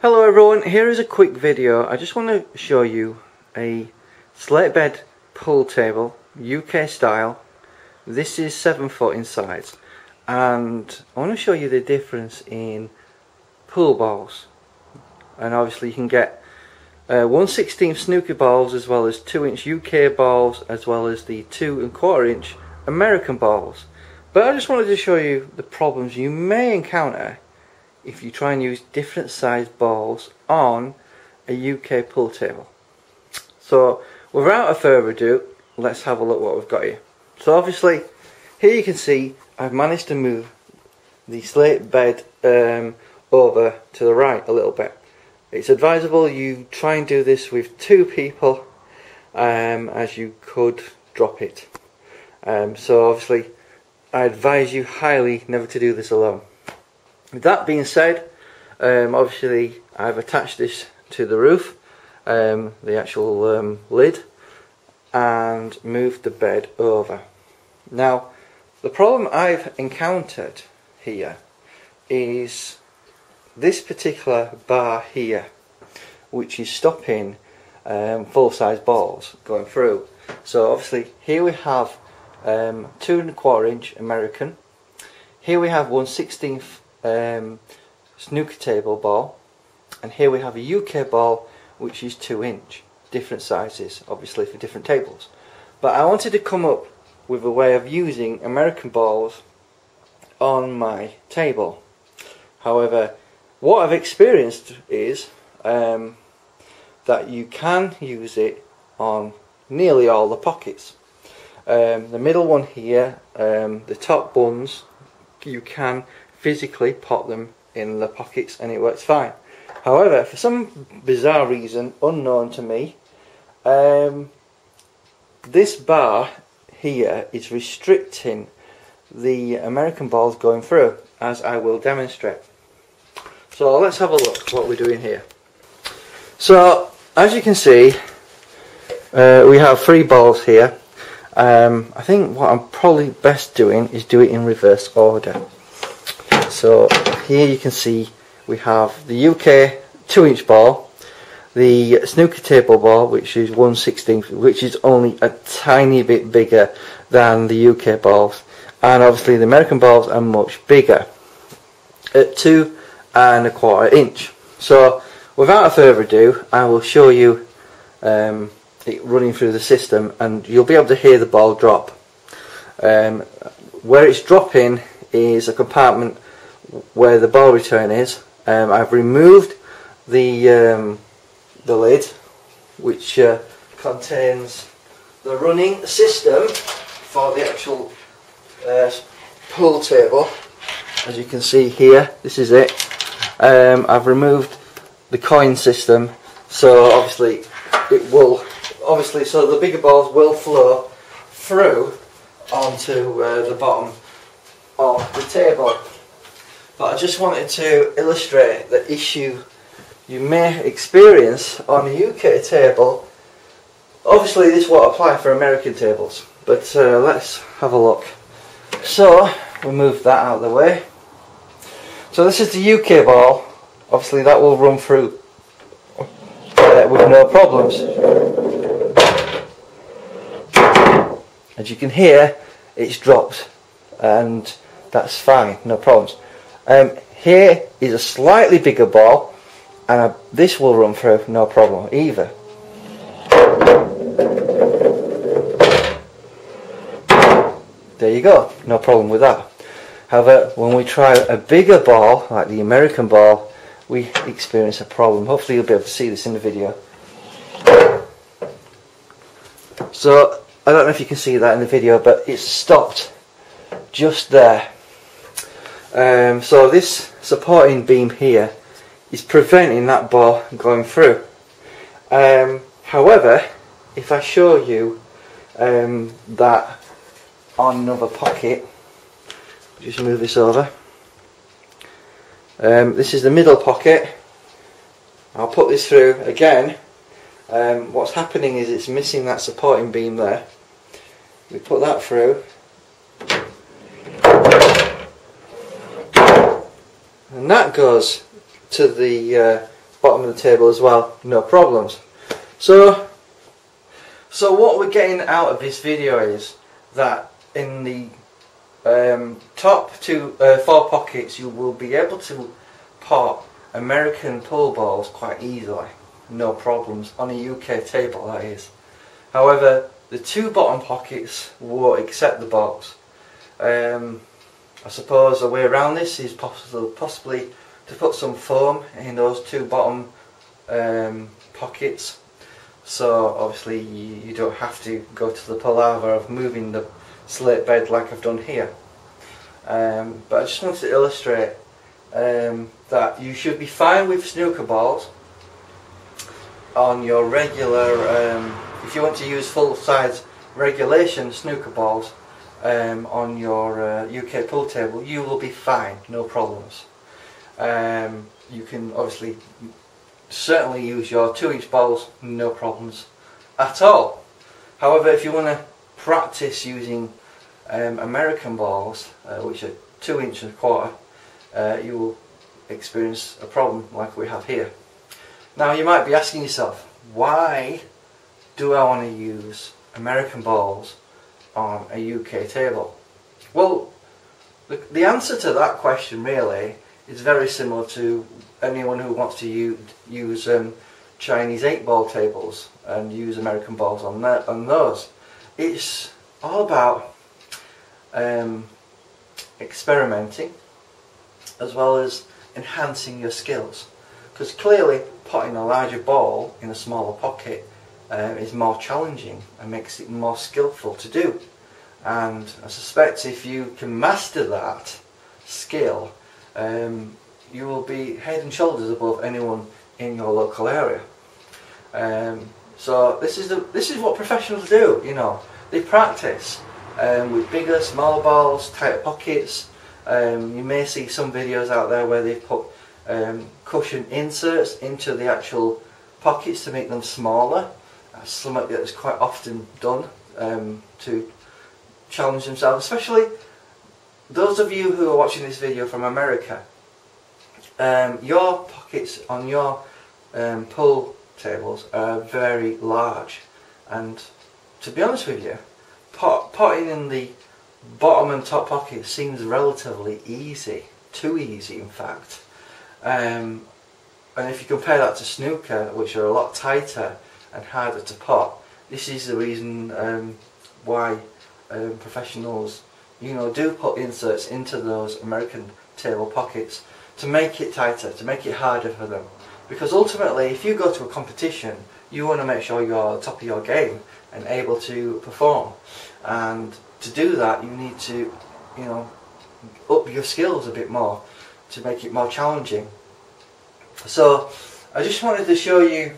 Hello everyone, here is a quick video. I just want to show you a slate bed pool table, UK style. This is 7 foot in size and I want to show you the difference in pool balls. And obviously you can get uh, 1 16 snooker balls as well as 2 inch UK balls as well as the 2 and quarter inch American balls. But I just wanted to show you the problems you may encounter if you try and use different sized balls on a UK pool table. So without a further ado, let's have a look what we've got here. So obviously, here you can see I've managed to move the slate bed um, over to the right a little bit. It's advisable you try and do this with two people um, as you could drop it. Um, so obviously I advise you highly never to do this alone. With that being said, um, obviously I've attached this to the roof, um, the actual um, lid, and moved the bed over. Now, the problem I've encountered here is this particular bar here, which is stopping um, full-size balls going through. So obviously here we have um, two and a quarter inch American. Here we have one sixteenth um, snooker table ball. And here we have a UK ball which is 2 inch. Different sizes obviously for different tables. But I wanted to come up with a way of using American balls on my table. However what I've experienced is um, that you can use it on nearly all the pockets. Um, the middle one here um, the top buns you can physically pop them in the pockets and it works fine. However, for some bizarre reason unknown to me, um, this bar here is restricting the American balls going through as I will demonstrate. So let's have a look what we're doing here. So as you can see uh, we have three balls here. Um, I think what I'm probably best doing is do it in reverse order. So here you can see we have the UK 2 inch ball, the snooker table ball which is 1 16th which is only a tiny bit bigger than the UK balls and obviously the American balls are much bigger at 2 and a quarter inch. So without further ado I will show you um, it running through the system and you'll be able to hear the ball drop. Um, where it's dropping is a compartment where the ball return is. Um, I've removed the um, the lid, which uh, contains the running system for the actual uh, pool table. As you can see here, this is it. Um, I've removed the coin system, so obviously it will, obviously, so the bigger balls will flow through onto uh, the bottom of the table. But I just wanted to illustrate the issue you may experience on a UK table. Obviously this won't apply for American tables, but uh, let's have a look. So, we move that out of the way. So this is the UK ball. Obviously that will run through uh, with no problems. As you can hear, it's dropped and that's fine, no problems. Um, here is a slightly bigger ball and a, this will run through no problem either. There you go, no problem with that. However, when we try a bigger ball, like the American ball, we experience a problem. Hopefully you'll be able to see this in the video. So, I don't know if you can see that in the video, but it's stopped just there. Um, so this supporting beam here is preventing that ball going through. Um, however, if I show you um, that on another pocket, just move this over. Um, this is the middle pocket. I'll put this through again. Um, what's happening is it's missing that supporting beam there. We put that through and that goes to the uh, bottom of the table as well, no problems. So, so what we're getting out of this video is that in the um, top two, uh, four pockets you will be able to pot American pool balls quite easily, no problems, on a UK table that is. However, the two bottom pockets won't accept the box. Um, I suppose a way around this is possibly, possibly to put some foam in those two bottom um, pockets. So obviously you, you, don't have to go to the palaver of moving the slate bed like I've done here. Um, but I just wanted to illustrate um, that you should be fine with snooker balls on your regular um, if you want to use full size regulation snooker balls um, on your uh, UK pool table you will be fine no problems um, you can obviously certainly use your 2 inch balls, no problems at all. However, if you want to practice using um, American balls, uh, which are 2 inch and a quarter, uh, you will experience a problem like we have here. Now you might be asking yourself, why do I want to use American balls on a UK table? Well, the, the answer to that question really is very similar to anyone who wants to use, use um, Chinese 8 ball tables and use American balls on, that, on those. It's all about um, experimenting as well as enhancing your skills because clearly putting a larger ball in a smaller pocket uh, is more challenging and makes it more skillful to do and I suspect if you can master that skill um, you will be head and shoulders above anyone in your local area. Um, so this is the this is what professionals do. You know, they practice um, with bigger, smaller balls, tighter pockets. Um, you may see some videos out there where they've put um, cushion inserts into the actual pockets to make them smaller. That's something that is quite often done um, to challenge themselves, especially those of you who are watching this video from America, um, your pockets on your um, pool tables are very large and to be honest with you, pot, potting in the bottom and top pockets seems relatively easy, too easy in fact. Um, and if you compare that to snooker, which are a lot tighter and harder to pot, this is the reason um, why um, professionals you know, do put inserts into those American table pockets to make it tighter, to make it harder for them. Because ultimately, if you go to a competition, you want to make sure you're top of your game and able to perform. And to do that, you need to, you know, up your skills a bit more to make it more challenging. So, I just wanted to show you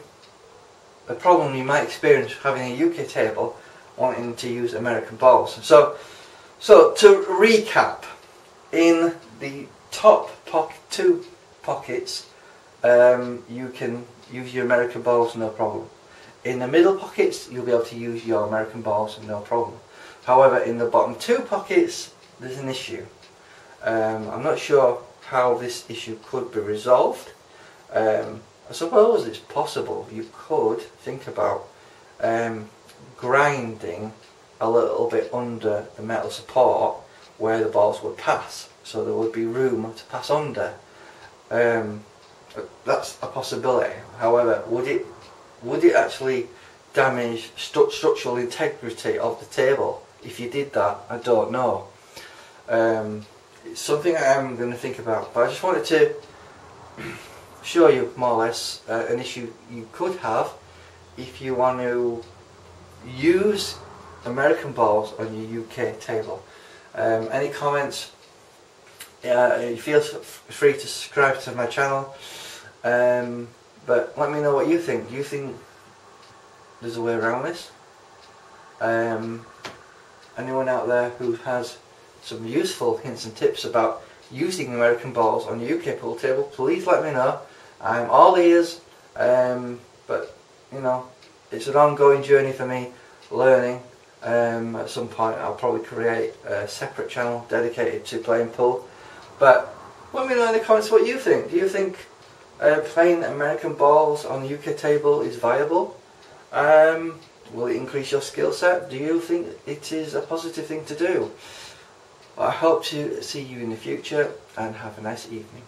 a problem you might experience having a UK table wanting to use American balls. So, so to recap, in the top pocket, two pockets, um, you can use your American balls no problem. In the middle pockets, you'll be able to use your American balls no problem. However, in the bottom two pockets, there's an issue. Um, I'm not sure how this issue could be resolved. Um, I suppose it's possible you could think about um, grinding a little bit under the metal support where the balls would pass so there would be room to pass under. Um, that's a possibility. However would it would it actually damage st structural integrity of the table? If you did that I don't know. Um, it's something I am going to think about but I just wanted to show you more or less uh, an issue you could have if you want to use American balls on your UK table. Um, any comments? Uh, feel free to subscribe to my channel. Um, but let me know what you think. Do you think there's a way around this? Um, anyone out there who has some useful hints and tips about using American balls on your UK pool table, please let me know. I'm all ears, um, but you know, it's an ongoing journey for me, learning um, at some point I'll probably create a separate channel dedicated to playing pool. But let me know in the comments what you think. Do you think uh, playing American balls on the UK table is viable? Um, will it increase your skill set? Do you think it is a positive thing to do? I hope to see you in the future and have a nice evening.